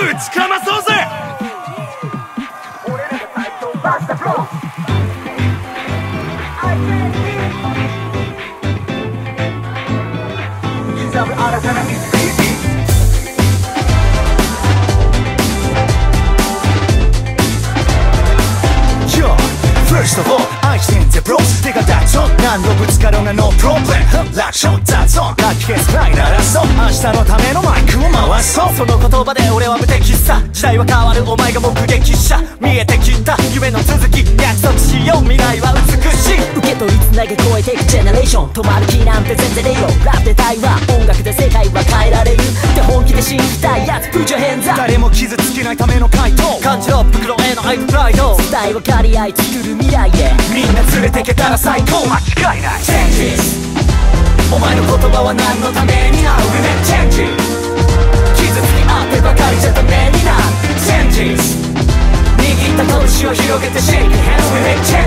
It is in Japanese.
ぶちかまそうぜ！新たな First of all 愛してんぜブロス手が立つ何度ぶつかろうが No problem 楽勝雑音楽器決ないならそう。明日のための。そう。その言葉で俺は無敵さ。時代は変わる。お前が目撃者。見えてきた。夢の続き約束しよう。未来は美しい。受け取りつなげ超えていく。ジェネレーション止まる気なんて全然ねえよ。ラップで対話。音楽で世界は変えられる。って本気で信じたいやつ。Put your hands up 誰も傷つけないための回答。感じろ袋への愛とプライド。伝え分かり合い作る未来へ。みんな連れてけたら最高。間違いない。Changes お前の言葉は何のために Now we you don't get to it hands with it.